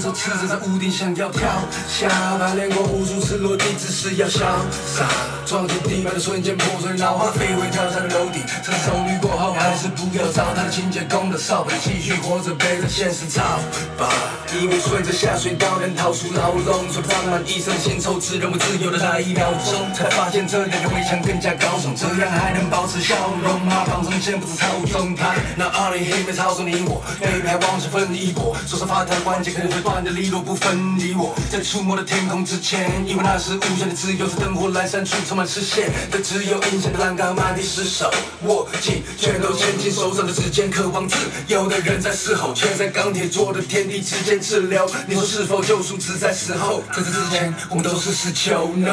多少次站在屋顶想要跳下，排练过无数次落地，只是要潇洒。撞进地板的瞬间破碎脑花，飞回跳上楼。是不要糟蹋了清洁工的扫把，继续活着背着现实操吧。以为顺着下水道能逃出牢笼，却放满一身腥臭，只认为自由的那一秒钟，才发现这样的围墙更加高耸，这样还能保持笑容吗？放纵线不是操纵它，那二零黑没操纵你我，背牌往事分一波，手上发条关节可能会断的利落不分离我，在触摸的天空之前，因为那是无限的自由，在灯火阑珊处充满视线但只有阴险的栏杆，满地失手，握紧拳头紧手掌的指尖，渴望自由的人在嘶吼，却在钢铁做的天地之间滞留。你说是否救赎只在死后？在这之前，我们都是死囚呢？